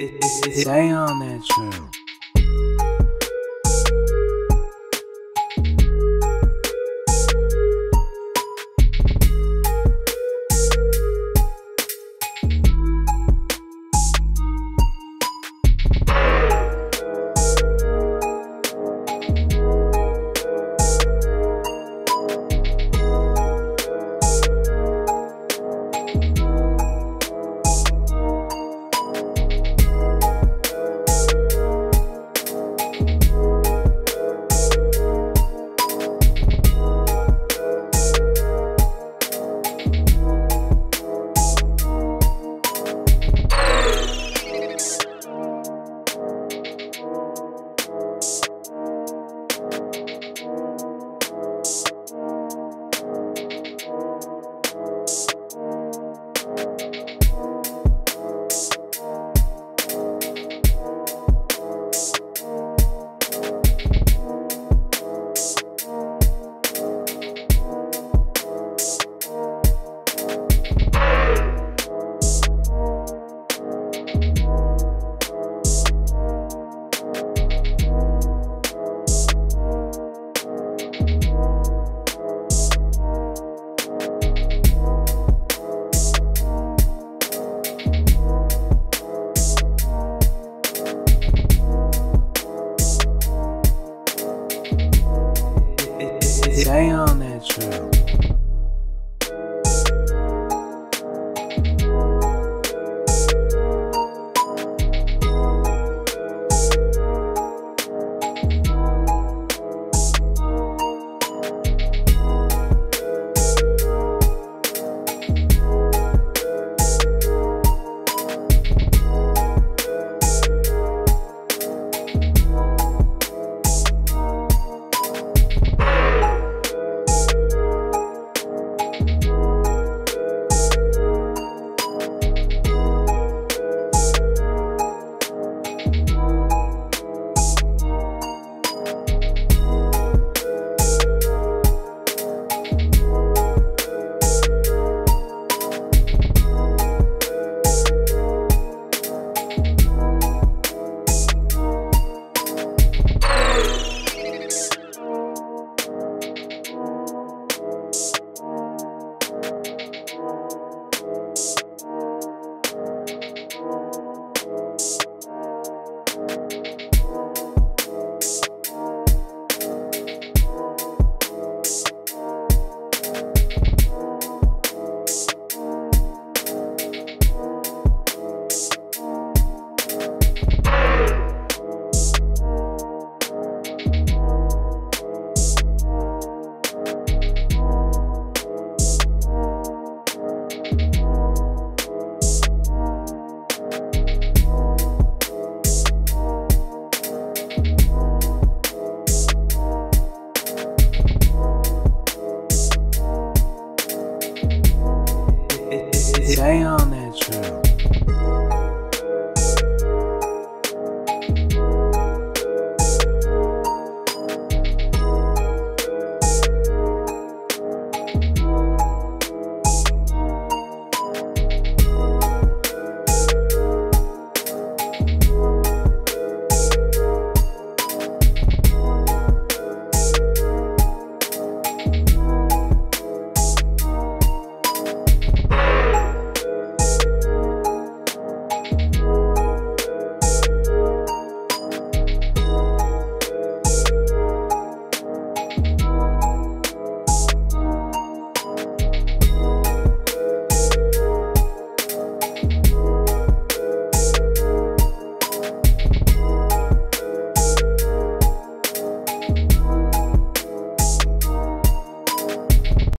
Stay on that trail. Stay on that down that you.